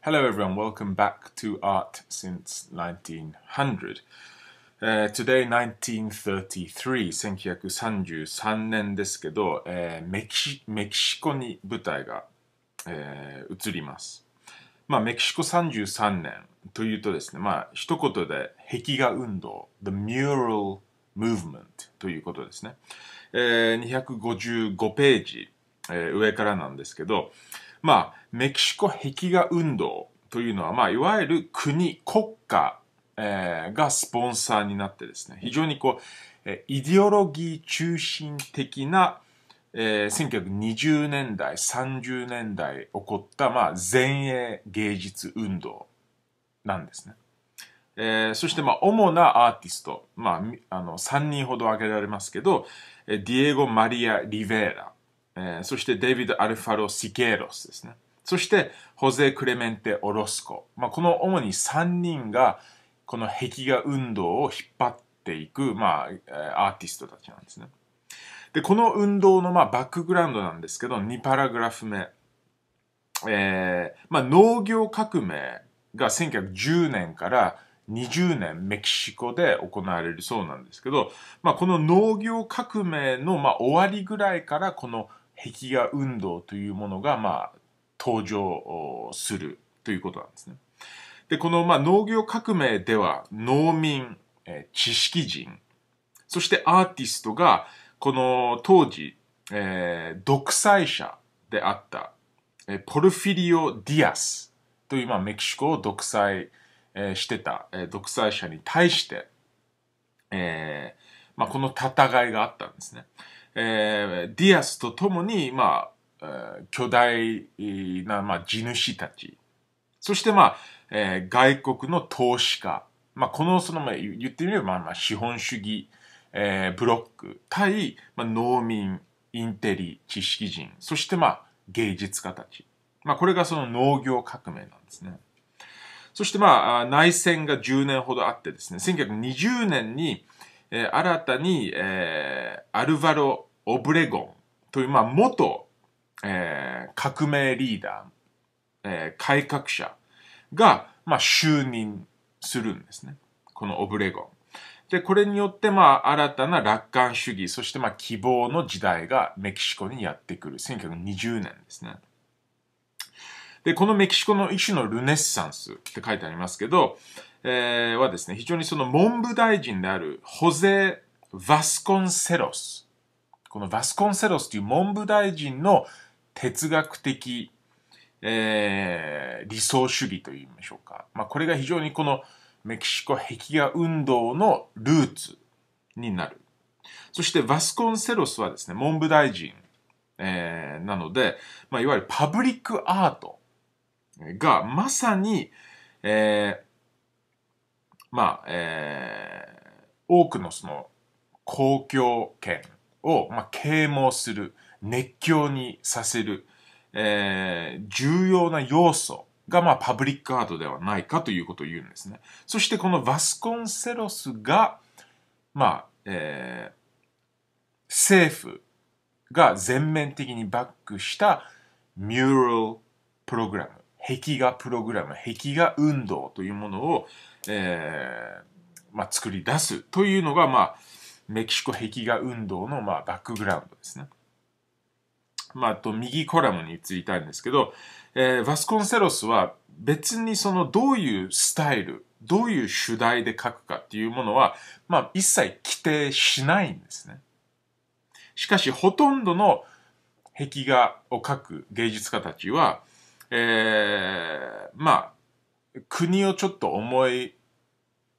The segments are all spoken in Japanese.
Hello, everyone. Welcome back to Art Since 1900. Uh, today, 1933, 1933年ですけど、えー、メキシメキシコに舞台が、えー、移ります。まあ、メキシコ33年というとですね、まあ、一言で壁画運動、The Mural Movement ということですね。えー、255ページ、えー、上からなんですけど、まあ、メキシコ壁画運動というのは、まあ、いわゆる国、国家、えー、がスポンサーになってですね、非常にこう、えイデオロギー中心的な、えー、1920年代、30年代起こった、まあ、前衛芸術運動なんですね。えー、そして、まあ、主なアーティスト、まあ、あの、3人ほど挙げられますけど、ディエゴ・マリア・リベーラ、えー、そしてデイビッド・アルファロ・シケーロスですね。そして、ホゼ・クレメンテ・オロスコ。まあ、この主に3人が、この壁画運動を引っ張っていく、まあ、アーティストたちなんですね。で、この運動の、まあ、バックグラウンドなんですけど、2パラグラフ目。えー、まあ、農業革命が1910年から20年メキシコで行われるそうなんですけど、まあ、この農業革命のまあ終わりぐらいからこの壁画運動というものがまあ登場するということなんですね。で、このまあ農業革命では農民、え、知識人、そしてアーティストがこの当時、えー、独裁者であった、え、ポルフィリオ・ディアスというまあメキシコを独裁え、してた、え、独裁者に対して、えーまあ、この戦いがあったんですね。えー、ディアスと共に、まあ、巨大な、まあ、地主たち、そして、まあえー、外国の投資家、まあ、この、その、まあ、言ってみれば、まあ、まあ、資本主義、えー、ブロック。対、まあ、農民、インテリ、知識人、そして、まあ、芸術家たち。まあ、これがその農業革命なんですね。そしてまあ、内戦が10年ほどあってですね、1920年に、えー、新たに、えー、アルバロ・オブレゴンという、まあ、元、えー、革命リーダー、えー、改革者が、まあ、就任するんですね。このオブレゴン。で、これによって、まあ、新たな楽観主義、そして、まあ、希望の時代がメキシコにやってくる。1920年ですね。で、このメキシコの一種のルネッサンスって書いてありますけど、えー、はですね、非常にその文部大臣であるホゼ・バスコンセロス。このバスコンセロスという文部大臣の哲学的、えー、理想主義といいましょうか。まあ、これが非常にこのメキシコ壁画運動のルーツになる。そしてバスコンセロスはですね、文部大臣、えー、なので、まあ、いわゆるパブリックアートが、まさに、えー、まあ、えー、多くのその公共権を、まあ、啓蒙する、熱狂にさせる、えー、重要な要素が、まあ、パブリックアートではないかということを言うんですね。そしてこのバスコンセロスが、まあ、えー、政府が全面的にバックしたミューラルプログラム。壁画プログラム、壁画運動というものを、えー、まあ、作り出すというのが、まあ、メキシコ壁画運動の、まあ、バックグラウンドですね。まあ、と、右コラムについたいんですけど、えー、バスコンセロスは別にそのどういうスタイル、どういう主題で書くかっていうものは、まあ、一切規定しないんですね。しかし、ほとんどの壁画を描く芸術家たちは、えー、まあ、国をちょっと思い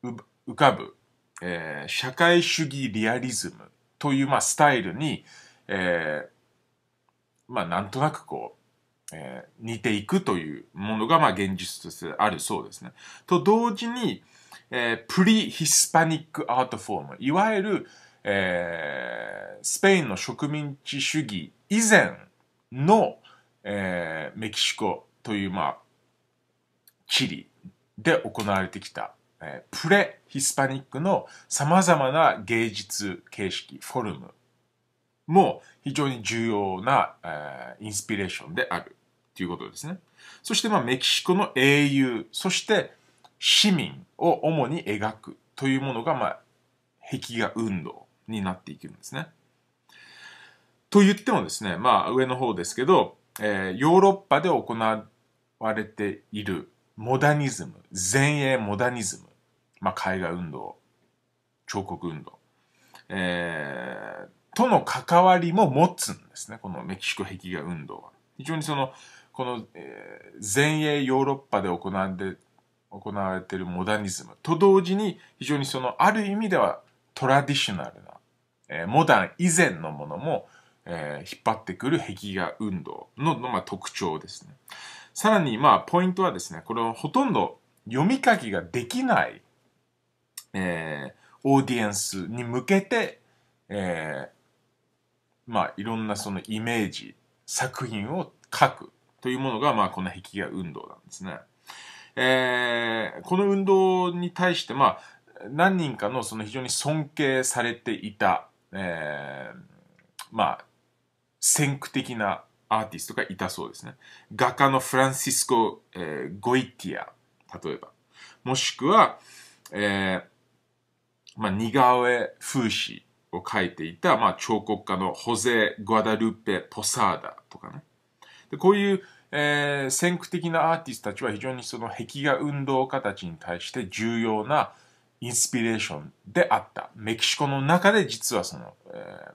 浮かぶ、えー、社会主義リアリズムという、まあ、スタイルに、えー、まあ、なんとなくこう、えー、似ていくというものが、まあ、現実としてあるそうですね。と同時に、えー、プリヒスパニックアートフォーム、いわゆる、えー、スペインの植民地主義以前の、えー、メキシコという、まあ、チリで行われてきた、え、プレヒスパニックの様々な芸術形式、フォルムも非常に重要な、え、インスピレーションである。ということですね。そして、まあ、メキシコの英雄、そして市民を主に描くというものが、まあ、壁画運動になっていくんですね。と言ってもですね、まあ、上の方ですけど、えー、ヨーロッパで行われているモダニズム、前衛モダニズム、まあ、絵画運動、彫刻運動、えー、との関わりも持つんですね、このメキシコ壁画運動は。非常にその、この、えー、前衛ヨーロッパで行われて行われているモダニズムと同時に非常にそのある意味ではトラディショナルな、えー、モダン以前のものも、えー、引っ張ってくる壁画運動のの、まあ、特徴ですね。さらに、まあ、ポイントはですね、これはほとんど読み書きができない、えー、オーディエンスに向けて、えー、まあ、いろんなそのイメージ、作品を書くというものが、まあ、この壁画運動なんですね。えー、この運動に対して、まあ、何人かのその非常に尊敬されていた、えー、まあ、先駆的なアーティストがいたそうですね。画家のフランシスコ・えー、ゴイティア、例えば。もしくは、えー、まあ、似顔絵風刺を描いていた、まあ、彫刻家のホゼ・グアダルペ・ポサーダとかね。でこういう、えー、先駆的なアーティストたちは非常にその壁画運動家たちに対して重要なインスピレーションであった。メキシコの中で実はその、えー、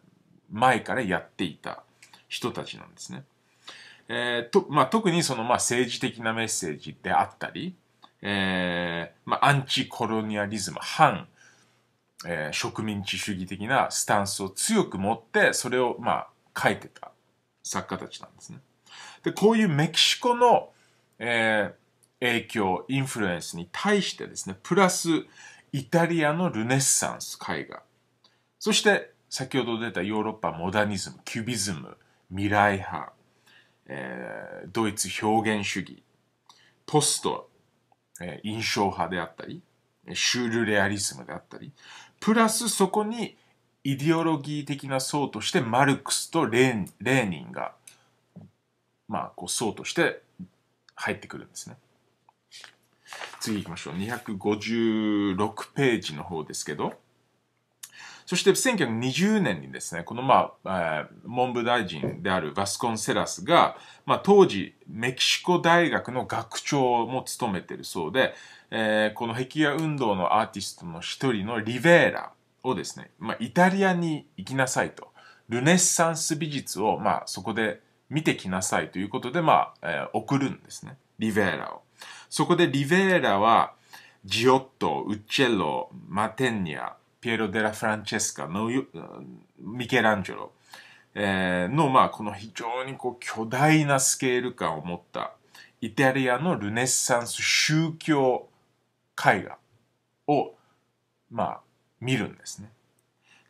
前からやっていた人たちなんですね。えー、と、まあ、特にその、まあ、政治的なメッセージであったり、えー、まあ、アンチコロニアリズム、反、えー、植民地主義的なスタンスを強く持って、それを、まあ、書いてた作家たちなんですね。で、こういうメキシコの、えー、影響、インフルエンスに対してですね、プラス、イタリアのルネッサンス絵画、そして先ほど出たヨーロッパモダニズム、キュビズム、未来派、えー、ドイツ表現主義、ポスト、えー、印象派であったり、シュールレアリズムであったり、プラスそこにイデオロギー的な層としてマルクスとレーレーニンが、まあ、こう層として入ってくるんですね。次行きましょう。256ページの方ですけど、そして1920年にですね、このまあ、えー、文部大臣であるバスコンセラスが、まあ当時メキシコ大学の学長も務めているそうで、えー、この壁画運動のアーティストの一人のリベーラをですね、まあイタリアに行きなさいと、ルネッサンス美術をまあそこで見てきなさいということで、まあ、えー、送るんですね。リベーラを。そこでリベーラは、ジオット、ウッチェロ、マテンニャ、ピエロ・デラ・フランチェスカのミケランジェロ、の、まあ、この非常にこう巨大なスケール感を持ったイタリアのルネッサンス宗教絵画を、まあ、見るんですね。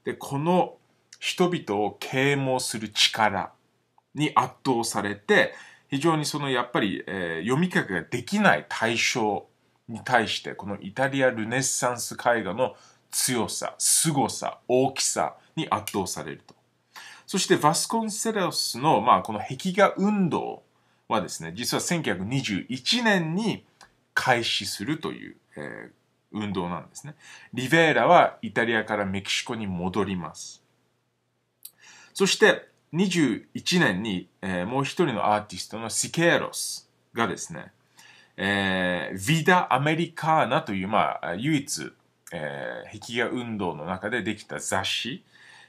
で、この人々を啓蒙する力に圧倒されて、非常にそのやっぱり、えー、読み書きができない対象に対して、このイタリアルネッサンス絵画の強さ、凄さ、大きさに圧倒されると。そしてバスコンセラスの、まあ、この壁画運動はですね、実は1921年に開始するという、えー、運動なんですね。リベーラはイタリアからメキシコに戻ります。そして21年に、えー、もう一人のアーティストのシケーロスがですね、えー、ヴィダ・アメリカーナという、まあ、唯一えー、壁画運動の中でできた雑誌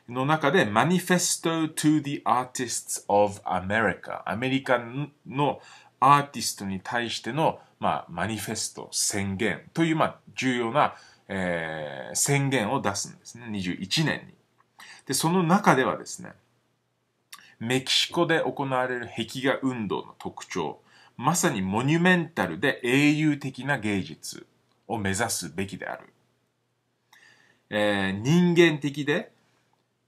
の中で Manifesto to the Artists of America アメリカのアーティストに対しての、まあ、マニフェスト宣言という、まあ、重要な、えー、宣言を出すんですね。21年に。で、その中ではですね、メキシコで行われる壁画運動の特徴、まさにモニュメンタルで英雄的な芸術を目指すべきである。えー、人間的で、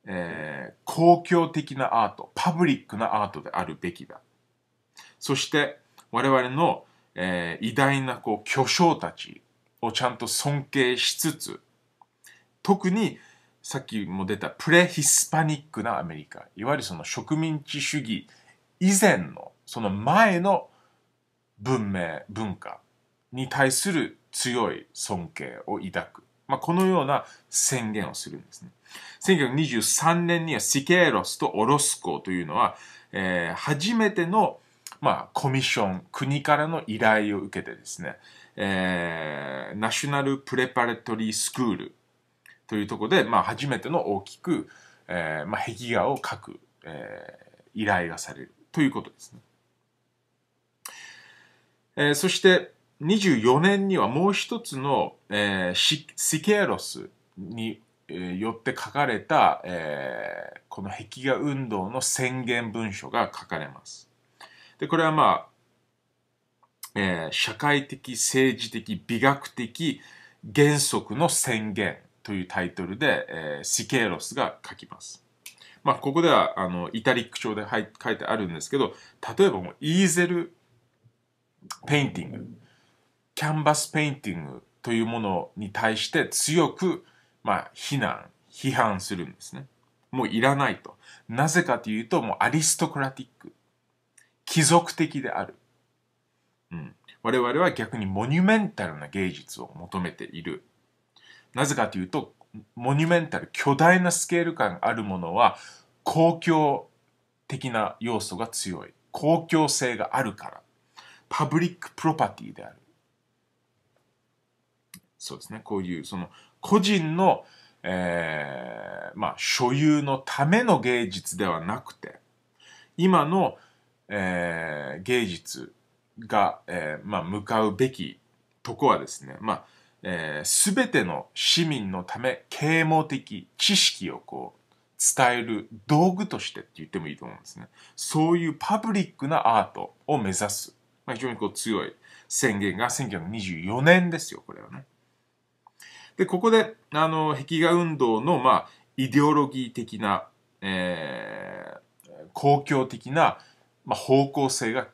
えー、公共的なアート、パブリックなアートであるべきだ。そして我々の、えー、偉大なこう巨匠たちをちゃんと尊敬しつつ、特にさっきも出たプレヒスパニックなアメリカ、いわゆるその植民地主義以前の、その前の文明、文化に対する強い尊敬を抱く。まあ、このような宣言をするんですね。1923年にはシケーロスとオロスコというのは、えー、初めての、まあ、コミッション、国からの依頼を受けてですね、えー、ナショナルプレパレトリースクールというところで、まあ、初めての大きく、えーまあ、壁画を描く、えー、依頼がされるということですね。えー、そして24年にはもう一つの、えー、シシケーロスに、よって書かれた、えー、この壁画運動の宣言文書が書かれます。で、これはまあ、えー、社会的、政治的、美学的原則の宣言というタイトルで、えー、シケーロスが書きます。まあ、ここでは、あの、イタリック調で書いてあるんですけど、例えばもう、 easel painting、canvas painting というものに対して強く、まあ、非難、批判するんですね。もういらないと。なぜかというと、もう aristocratic。貴族的である。うん、我々は逆に monumental な芸術を求めている。なぜかというと、 monumental、巨大なスケール感があるものは公共的な要素が強い。公共性があるから。 public property である。そうですね。こういう、その、個人の、えー、まあ、所有のための芸術ではなくて、今の、えー、芸術が、えー、まあ、向かうべきとこはですね、まあ、えー、全ての市民のため、啓蒙的知識をこう、伝える道具としてって言ってもいいと思うんですね。そういうパブリックなアートを目指す。まあ、非常にこう強い宣言が1924年ですよ、これはね。で、ここで、あの、壁画運動の、まあ、イデオロギー的な、えー、公共的な、まあ、方向性が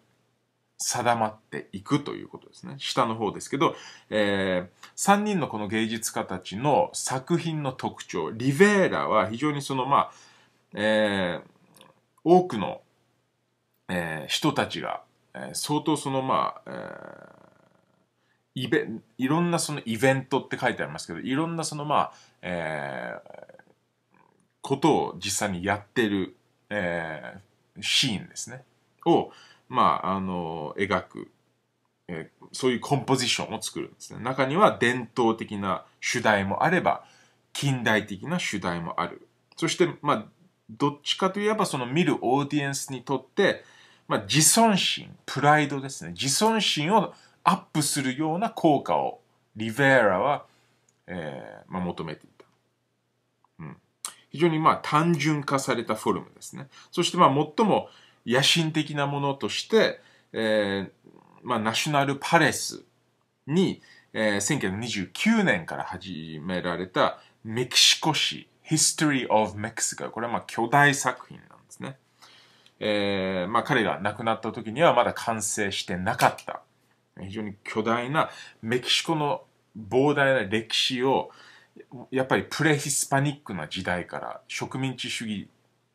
定まっていくということですね。下の方ですけど、えー、3人のこの芸術家たちの作品の特徴、リベーラは非常にその、まあ、えー、多くの、えー、人たちが、えー、相当その、まあ、えーイベいろんなそのイベントって書いてありますけど、いろんなそのまあ、えー、ことを実際にやってる、えー、シーンですね。を、まあ、あの、描く、えー、そういうコンポジションを作るんですね。中には伝統的な主題もあれば、近代的な主題もある。そして、まあ、どっちかといえば、その見るオーディエンスにとって、まあ、自尊心、プライドですね。自尊心をアップするような効果をリベーラは、えーまあ、求めていた。うん、非常にまあ単純化されたフォルムですね。そしてまあ最も野心的なものとして、えーまあ、ナショナルパレスに、えー、1929年から始められたメキシコ史 History of Mexico これはまあ巨大作品なんですね。えーまあ、彼が亡くなった時にはまだ完成してなかった非常に巨大なメキシコの膨大な歴史をやっぱりプレヒスパニックな時代から植民地主義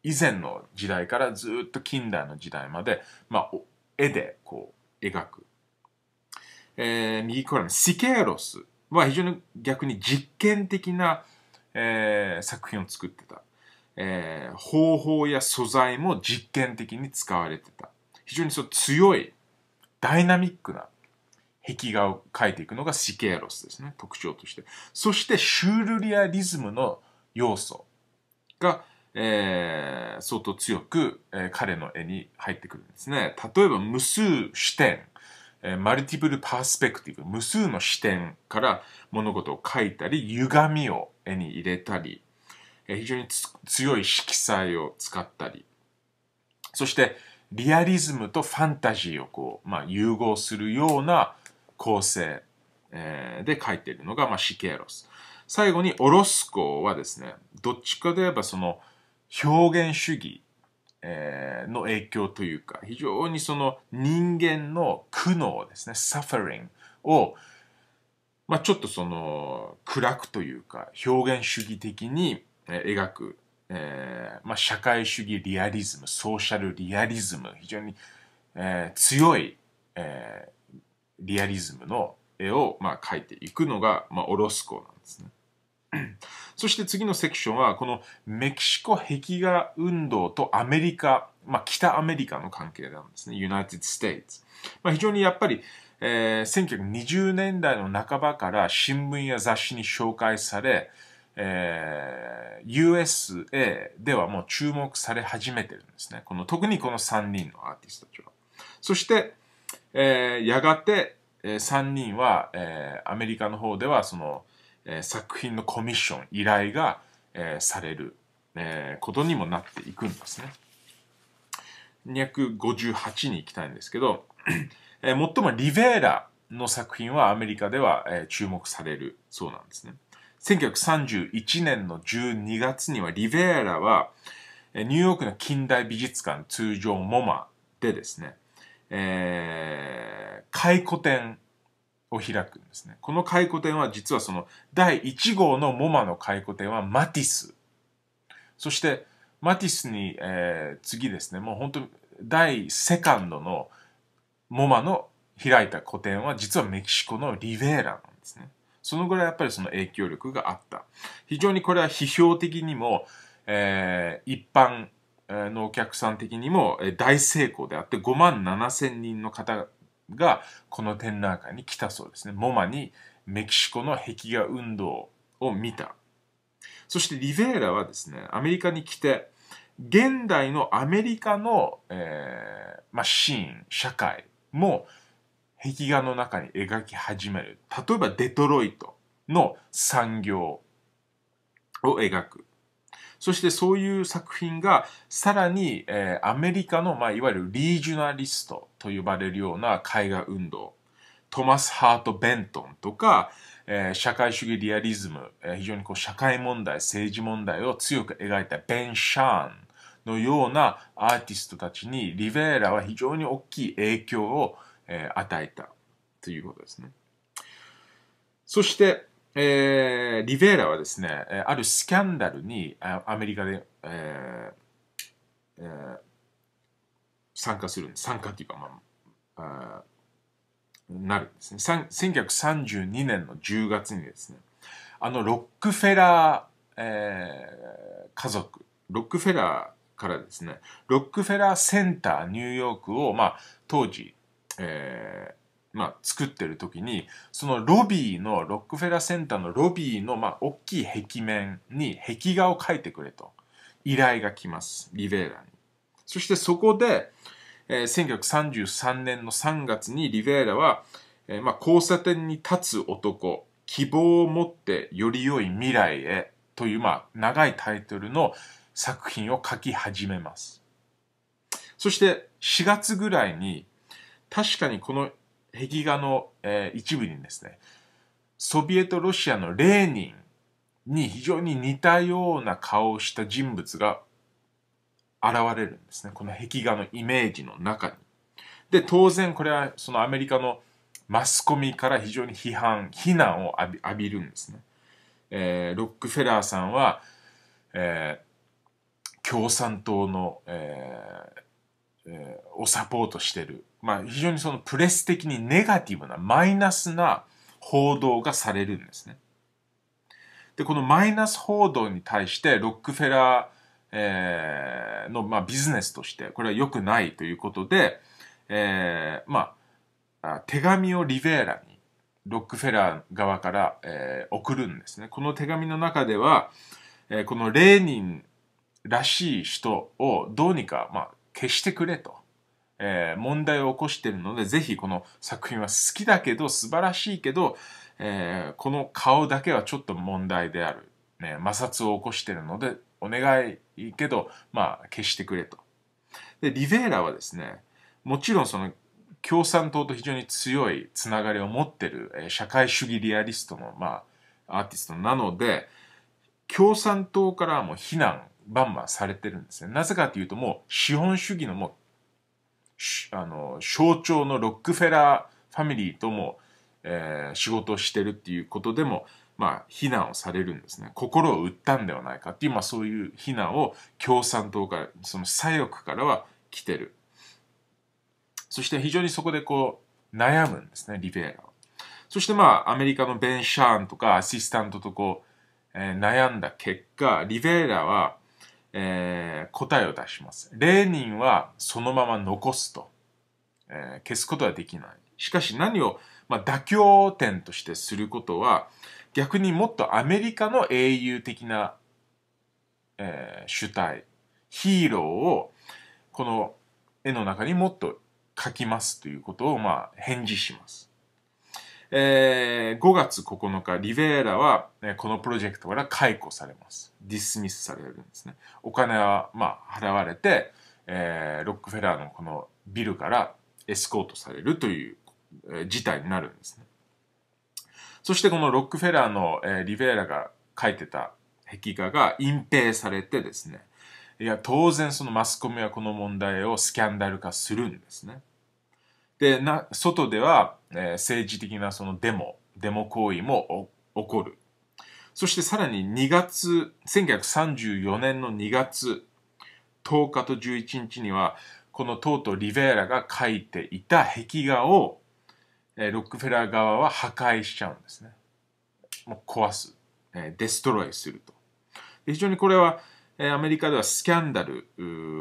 以前の時代からずっと近代の時代まで、まあ、絵でこう描く。えー、右からのシケーロスは非常に逆に実験的な、えー、作品を作ってた、えー。方法や素材も実験的に使われてた。非常にそう強いダイナミックな壁画を描いていくのがシケーロスですね、特徴として。そしてシュールリアリズムの要素が、えー、相当強く、えー、彼の絵に入ってくるんですね。例えば無数視点、えー、マルティプルパースペクティブ、無数の視点から物事を描いたり、歪みを絵に入れたり、えー、非常に強い色彩を使ったり、そしてリアリズムとファンタジーをこう、まあ、融合するような構成、えー、で書いているのが、まあ、シケロス。最後にオロスコはですね、どっちかといえばその表現主義、えー、の影響というか、非常にその人間の苦悩ですね、suffering を、まあ、ちょっとその暗くというか、表現主義的に描く、えーまあ、社会主義リアリズム、ソーシャルリアリズム、非常に、えー、強い、えー、リアリズムの絵を、まあ、描いていくのが、まあ、オロスコなんですね。そして次のセクションは、このメキシコ壁画運動とアメリカ、まあ、北アメリカの関係なんですね。United States。まあ、非常にやっぱり、えー、1920年代の半ばから新聞や雑誌に紹介され、えー、USA ではもう注目され始めてるんですね。この特にこの3人のアーティストたちは。そして、えー、やがて、えー、3人は、えー、アメリカの方ではその、えー、作品のコミッション、依頼が、えー、される、えー、ことにもなっていくんですね。258に行きたいんですけど、えー、最もリベーラの作品はアメリカでは、えー、注目されるそうなんですね。1931年の12月にはリベーラは、ニューヨークの近代美術館通常モマでですね、えー、回顧展を開くんですね。この回顧展は実はその第1号のモマの回顧展はマティス。そしてマティスに、えー、次ですね、もう本当第セカンドのモマの開いた個展は実はメキシコのリベーラなんですね。そのぐらいやっぱりその影響力があった。非常にこれは批評的にも、えー、一般のお客さん的にも大成功であって5万7千人の方がこの展覧会に来たそうですね。モマにメキシコの壁画運動を見た。そしてリベーラはですね、アメリカに来て、現代のアメリカの、えーまあ、シーン、社会も壁画の中に描き始める。例えばデトロイトの産業を描く。そしてそういう作品がさらに、えー、アメリカの、まあ、いわゆるリージュナリストと呼ばれるような絵画運動、トマス・ハート・ベントンとか、えー、社会主義リアリズム、えー、非常にこう社会問題、政治問題を強く描いたベン・シャーンのようなアーティストたちにリベーラは非常に大きい影響を、えー、与えたということですね。そして、えー、リベーラはですね、あるスキャンダルにアメリカで、えーえー、参加する。参加っていうか、まあ、あなるんですね。1932年の10月にですね、あのロックフェラー、えー、家族、ロックフェラーからですね、ロックフェラーセンターニューヨークを、まあ、当時、えまあ、作ってる時に、そのロビーの、ロックフェラーセンターのロビーの、まあ、大きい壁面に壁画を描いてくれと依頼が来ます。リベーラに。そしてそこで、えー、1933年の3月にリベーラは、えー、まあ、交差点に立つ男、希望を持ってより良い未来へという、まあ、長いタイトルの作品を書き始めます。そして4月ぐらいに確かにこの壁画の、えー、一部にですね、ソビエトロシアのレーニンに非常に似たような顔をした人物が現れるんですね。この壁画のイメージの中に。で、当然これはそのアメリカのマスコミから非常に批判、非難を浴びるんですね。えー、ロックフェラーさんは、えー、共産党の、えーえー、をサポートしてるまあ、非常にそのプレス的にネガティブな、マイナスな報道がされるんですね。で、このマイナス報道に対して、ロックフェラー、えー、の、まあ、ビジネスとして、これは良くないということで、えー、まあ、手紙をリベーラに、ロックフェラー側から、えー、送るんですね。この手紙の中では、えー、このレーニンらしい人をどうにか、まあ、消してくれと。えー、問題を起こしてるので、ぜひこの作品は好きだけど、素晴らしいけど、えー、この顔だけはちょっと問題である。ね、摩擦を起こしてるので、お願いけど、まあ、消してくれと。で、リベーラはですね、もちろんその共産党と非常に強いつながりを持ってる、えー、社会主義リアリストの、まあ、アーティストなので、共産党からも非難バンバンされてるんですね。なぜかというともう資本主義のもうあの象徴のロックフェラーファミリーとも、えー、仕事をしてるっていうことでも、まあ、非難をされるんですね。心を売ったんではないかっていう、まあ、そういう非難を共産党から、その左翼からは来てる。そして非常にそこでこう、悩むんですね、リベーラは。そしてまあ、アメリカのベン・シャーンとかアシスタントとこう、えー、悩んだ結果、リベーラは、えー、答えを出します。レーニンはそのまま残すと、えー、消すことはできない。しかし何を、まあ、妥協点としてすることは、逆にもっとアメリカの英雄的な、えー、主体、ヒーローをこの絵の中にもっと書きますということを、まあ、返事します。えー、5月9日、リベーラは、ね、このプロジェクトから解雇されます。ディスミスされるんですね。お金は、まあ、払われて、えー、ロックフェラーのこのビルからエスコートされるという、えー、事態になるんですね。そしてこのロックフェラーの、えー、リベーラが書いてた壁画が隠蔽されてですね、いや、当然そのマスコミはこの問題をスキャンダル化するんですね。で、な、外では、え、政治的なそのデモ、デモ行為も起こる。そしてさらに2月、1934年の2月10日と11日には、このとうとうリベーラが描いていた壁画を、え、ロックフェラー側は破壊しちゃうんですね。もう壊す。え、デストロイすると。非常にこれは、え、アメリカではスキャンダル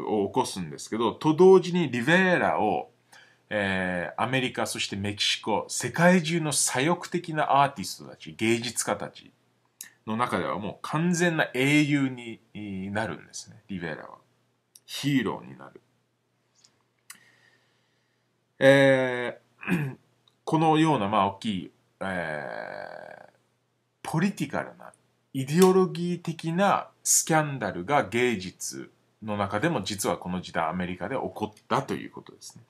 を起こすんですけど、と同時にリベーラをえー、アメリカ、そしてメキシコ、世界中の左翼的なアーティストたち、芸術家たちの中ではもう完全な英雄になるんですね、リベラは。ヒーローになる。えー、このような、まあ、大きい、えー、ポリティカルな、イデオロギー的なスキャンダルが芸術の中でも実はこの時代アメリカで起こったということですね。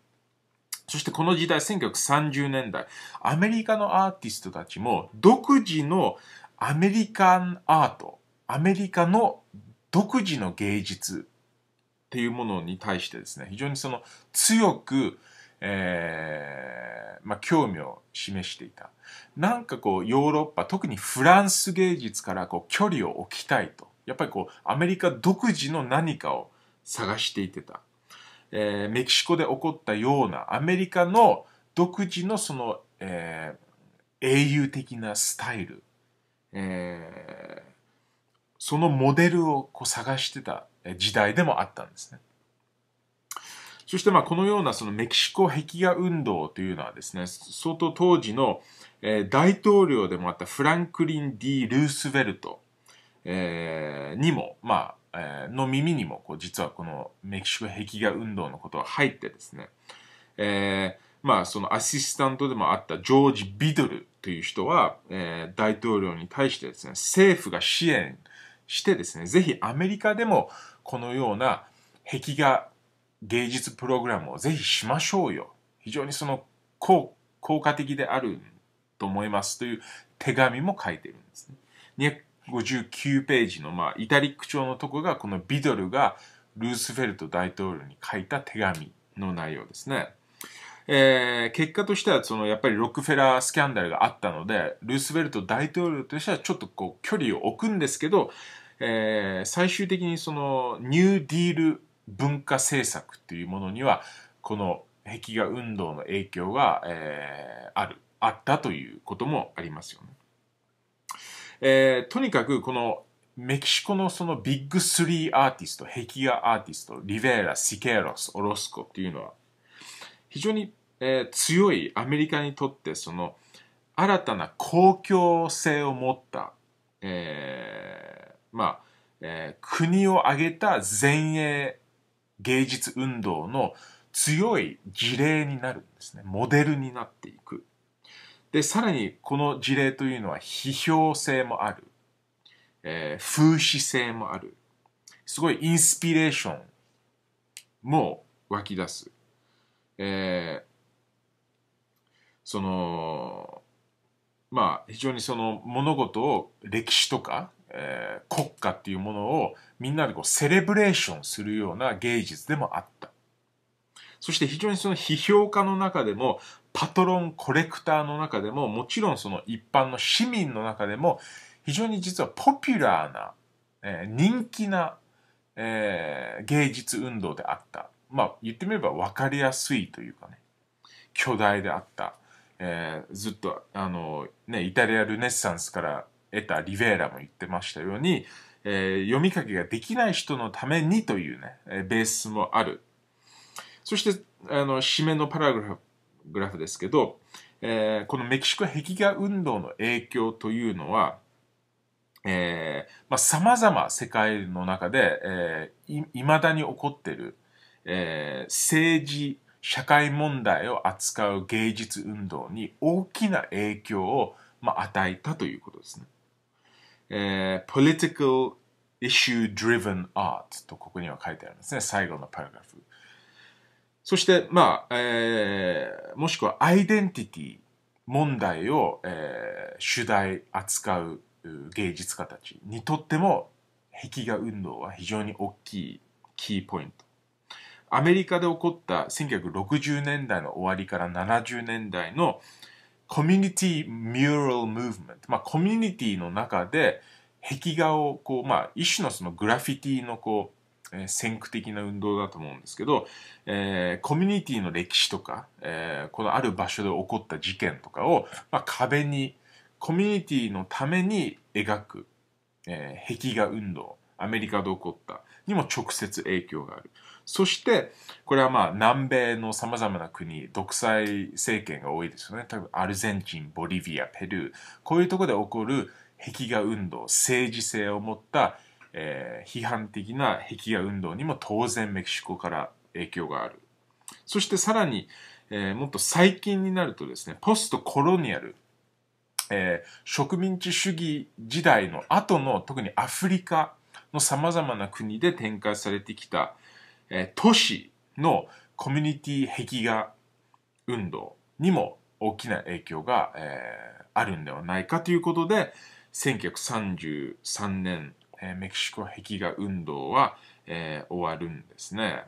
そしてこの時代、1930年代、アメリカのアーティストたちも独自のアメリカンアート、アメリカの独自の芸術っていうものに対してですね、非常にその強く、えー、まあ、興味を示していた。なんかこう、ヨーロッパ、特にフランス芸術からこう距離を置きたいと。やっぱりこう、アメリカ独自の何かを探していてた。えー、メキシコで起こったようなアメリカの独自のその、えー、英雄的なスタイル、えー、そのモデルをこう探してた時代でもあったんですね。そしてまあこのようなそのメキシコ壁画運動というのはですね、相当当時の、大統領でもあったフランクリン・ディ・ルースベルト、にも、まあ、えー、の耳にもこう実はこのメキシコ壁画運動のことは入ってですね、えー、まあそのアシスタントでもあったジョージ・ビドルという人は、えー、大統領に対してですね、政府が支援してですね、ぜひアメリカでもこのような壁画芸術プログラムをぜひしましょうよ。非常にその効果的であると思いますという手紙も書いてるんですね。59ページの、まあ、イタリック調のとこが、このビドルがルースフェルト大統領に書いた手紙の内容ですね。えー、結果としては、その、やっぱりロックフェラースキャンダルがあったので、ルースフェルト大統領としてはちょっとこう、距離を置くんですけど、えー、最終的にその、ニューディール文化政策っていうものには、この壁画運動の影響が、えー、ある、あったということもありますよね。えー、とにかくこのメキシコのその big three artist、壁画アーティスト、リベーラ、シケロス、オロスコっていうのは、非常に、えー、強いアメリカにとってその新たな公共性を持った、えー、まあ、えー、国を挙げた前衛芸術運動の強い事例になるんですね。モデルになっていく。で、さらにこの事例というのは批評性もある。えー、風刺性もある。すごいインスピレーションも湧き出す。えー、その、まあ、非常にその物事を歴史とか、えー、国家っていうものをみんなでこうセレブレーションするような芸術でもあった。そして非常にその批評家の中でもパトロンコレクターの中でももちろんその一般の市民の中でも非常に実はポピュラーな、えー、人気な、えー、芸術運動であった。まあ言ってみれば分かりやすいというかね巨大であった、えー、ずっとあの、ね、イタリア・ルネッサンスから得たリベーラも言ってましたように、えー、読み書きができない人のためにというね、えベースもある。そして、あの、締めのパラグラフグラフですけど、えー、このメキシコ壁画運動の影響というのは、えー、まあ、様々世界の中で、えー、い、未だに起こってる、えー、政治、社会問題を扱う芸術運動に大きな影響を、まあ、与えたということですね。えー、political issue driven art とここには書いてあるんですね。最後のパラグラフ。そして、まあ、えー、もしくはアイデンティティ問題を、えー、主題扱う芸術家たちにとっても壁画運動は非常に大きいキーポイント。アメリカで起こった1960年代の終わりから70年代のコミュニティミューラルムーブメント、まあ、コミュニティの中で壁画をこう、まあ、一種のそのグラフィティのこう、えー、先駆的な運動だと思うんですけど、えー、コミュニティの歴史とか、えー、このある場所で起こった事件とかを、まあ、壁にコミュニティのために描く、えー、壁画運動、アメリカで起こったにも直接影響がある。そして、これはまあ南米の様々な国、独裁政権が多いですよね。例えばアルゼンチン、ボリビア、ペルー。こういうとこで起こる壁画運動、政治性を持った、えー、批判的な壁画運動にも当然メキシコから影響がある。そしてさらに、えー、もっと最近になるとですね、ポストコロニアル、えー、植民地主義時代の後の特にアフリカの様々な国で展開されてきた、えー、都市のコミュニティ壁画運動にも大きな影響が、えー、あるんではないかということで、1933年、えー、メキシコ壁画運動は、えー、終わるんですね。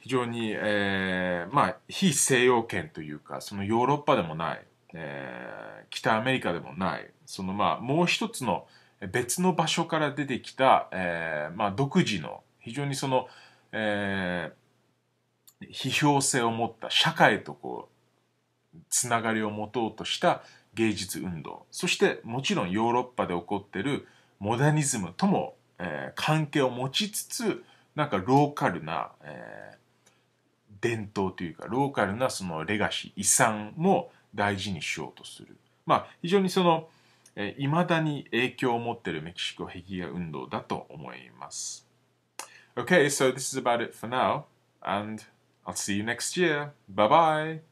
非常に、えー、まあ、非西洋圏というか、そのヨーロッパでもない、えー、北アメリカでもない、そのまあ、もう一つの別の場所から出てきた、えー、まあ、独自の非常にその、えー、批評性を持った社会とこうつながりを持とうとした芸術運動そしてもちろんヨーロッパで起こってるモダニズムとも、えー、関係を持ちつつなんかローカルな、えー、伝統というかローカルなそのレガシー遺産も大事にしようとする。まあ非常にそのいまだに影響を持っているメキシコ壁画運動だと思います。Okay, so this is about it for now, and I'll see you next year. Bye bye.